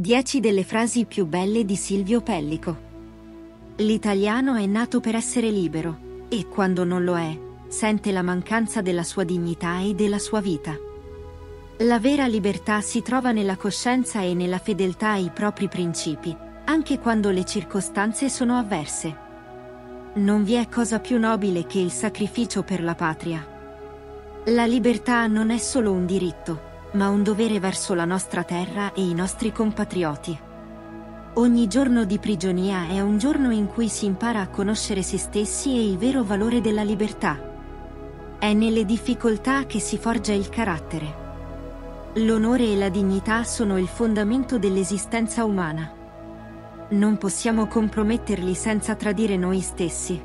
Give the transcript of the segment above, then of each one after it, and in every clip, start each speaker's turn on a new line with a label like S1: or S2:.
S1: 10 delle frasi più belle di Silvio Pellico. L'italiano è nato per essere libero, e quando non lo è, sente la mancanza della sua dignità e della sua vita. La vera libertà si trova nella coscienza e nella fedeltà ai propri principi, anche quando le circostanze sono avverse. Non vi è cosa più nobile che il sacrificio per la patria. La libertà non è solo un diritto, ma un dovere verso la nostra terra e i nostri compatrioti. Ogni giorno di prigionia è un giorno in cui si impara a conoscere se stessi e il vero valore della libertà. È nelle difficoltà che si forgia il carattere. L'onore e la dignità sono il fondamento dell'esistenza umana. Non possiamo comprometterli senza tradire noi stessi.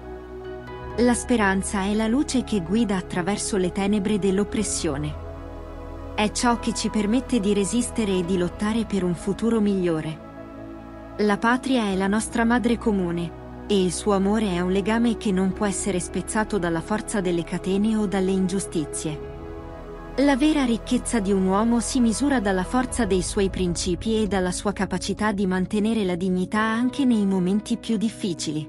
S1: La speranza è la luce che guida attraverso le tenebre dell'oppressione. È ciò che ci permette di resistere e di lottare per un futuro migliore. La patria è la nostra madre comune, e il suo amore è un legame che non può essere spezzato dalla forza delle catene o dalle ingiustizie. La vera ricchezza di un uomo si misura dalla forza dei suoi principi e dalla sua capacità di mantenere la dignità anche nei momenti più difficili.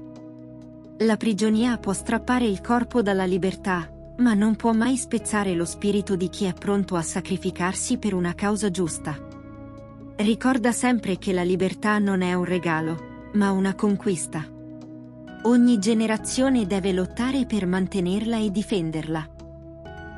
S1: La prigionia può strappare il corpo dalla libertà, ma non può mai spezzare lo spirito di chi è pronto a sacrificarsi per una causa giusta. Ricorda sempre che la libertà non è un regalo, ma una conquista. Ogni generazione deve lottare per mantenerla e difenderla.